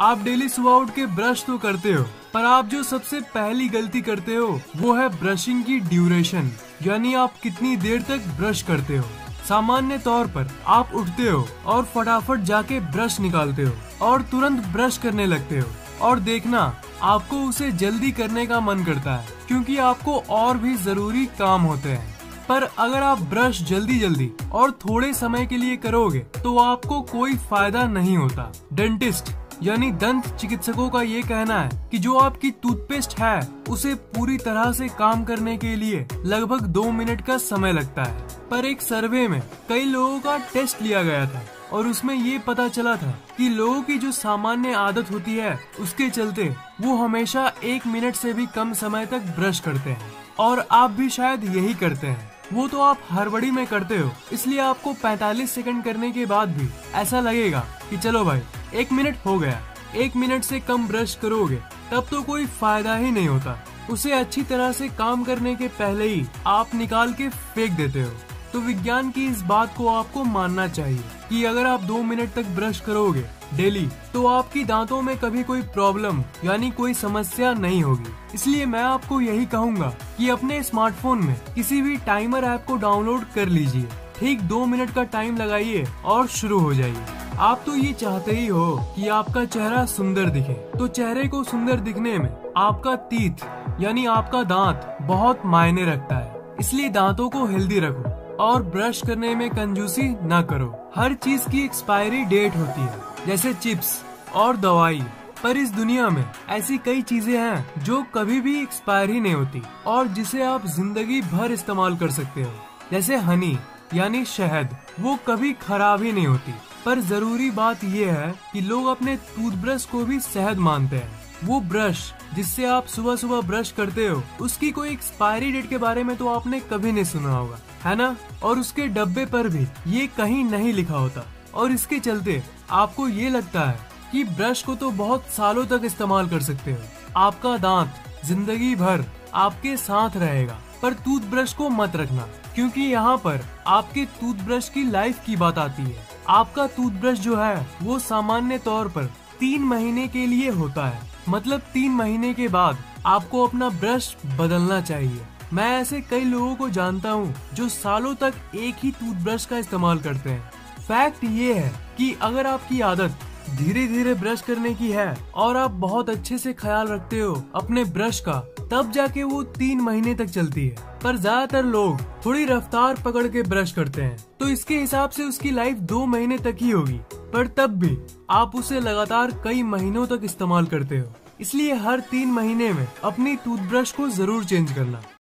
आप डेली सुबह उठ के ब्रश तो करते हो, पर आप जो सबसे पहली गलती करते हो, वो है ब्रशिंग की ड्यूरेशन यानी आप कितनी देर तक ब्रश करते हो। सामान्य तौर पर आप उठते हो और फटाफट जाके ब्रश निकालते हो और तुरंत ब्रश करने लगते हो। और देखना, आपको उसे जल्दी करने का मन करता है, क्योंकि आपको और भी ज़रूरी काम होते हैं। पर अगर आप ब्रश जल्दी जल्दी और थोड़े समय के लिए करोगे तो आपको कोई फ़ायदा नहीं होता। डेंटिस्ट यानी दंत चिकित्सकों का ये कहना है कि जो आपकी टूथपेस्ट है, उसे पूरी तरह से काम करने के लिए लगभग दो मिनट का समय लगता है। पर एक सर्वे में कई लोगों का टेस्ट लिया गया था और उसमें ये पता चला था कि लोगों की जो सामान्य आदत होती है, उसके चलते वो हमेशा एक मिनट से भी कम समय तक ब्रश करते हैं। और आप भी शायद यही करते हैं। वो तो आप हड़बड़ी में करते हो, इसलिए आपको 45 सेकंड करने के बाद भी ऐसा लगेगा कि चलो भाई एक मिनट हो गया। एक मिनट से कम ब्रश करोगे, तब तो कोई फ़ायदा ही नहीं होता। उसे अच्छी तरह से काम करने के पहले ही आप निकाल के फेंक देते हो। तो विज्ञान की इस बात को आपको मानना चाहिए कि अगर आप दो मिनट तक ब्रश करोगे डेली तो आपकी दांतों में कभी कोई प्रॉब्लम यानी कोई समस्या नहीं होगी। इसलिए मैं आपको यही कहूँगा कि अपने स्मार्टफ़ोन में किसी भी टाइमर ऐप को डाउनलोड कर लीजिए। ठीक दो मिनट का टाइम लगाइए और शुरू हो जाइए। आप तो ये चाहते ही हो कि आपका चेहरा सुंदर दिखे। तो चेहरे को सुंदर दिखने में आपका तीत, यानी आपका दांत, बहुत मायने रखता है। इसलिए दांतों को हेल्दी रखो और ब्रश करने में कंजूसी न करो। हर चीज़ की एक्सपायरी डेट होती है, जैसे चिप्स और दवाई। पर इस दुनिया में ऐसी कई चीज़ें हैं जो कभी भी एक्सपायर ही नहीं होती और जिसे आप ज़िंदगी भर इस्तेमाल कर सकते हो। जैसे हनी यानी शहद, वो कभी खराब ही नहीं होती। पर ज़रूरी बात यह है कि लोग अपने टूथब्रश को भी शहद मानते हैं। वो ब्रश जिससे आप सुबह सुबह ब्रश करते हो, उसकी कोई एक्सपायरी डेट के बारे में तो आपने कभी नहीं सुना होगा, है ना? और उसके डब्बे पर भी ये कहीं नहीं लिखा होता। और इसके चलते आपको ये लगता है कि ब्रश को तो बहुत सालों तक इस्तेमाल कर सकते हो। आपका दांत ज़िंदगी भर आपके साथ रहेगा, पर टूथब्रश को मत रखना, क्योंकि यहाँ पर आपके टूथब्रश की लाइफ की बात आती है। आपका टूथब्रश जो है, वो सामान्य तौर पर तीन महीने के लिए होता है। मतलब तीन महीने के बाद आपको अपना ब्रश बदलना चाहिए। मैं ऐसे कई लोगों को जानता हूँ, जो सालों तक एक ही टूथब्रश का इस्तेमाल करते हैं। फैक्ट ये है कि अगर आपकी आदत धीरे धीरे ब्रश करने की है और आप बहुत अच्छे से ख्याल रखते हो अपने ब्रश का। तब जाके वो तीन महीने तक चलती है। पर ज़्यादातर लोग थोड़ी रफ्तार पकड़ के ब्रश करते हैं। तो इसके हिसाब से उसकी लाइफ दो महीने तक ही होगी। पर तब भी आप उसे लगातार कई महीनों तक इस्तेमाल करते हो। इसलिए हर तीन महीने में अपनी टूथब्रश को ज़रूर चेंज करना।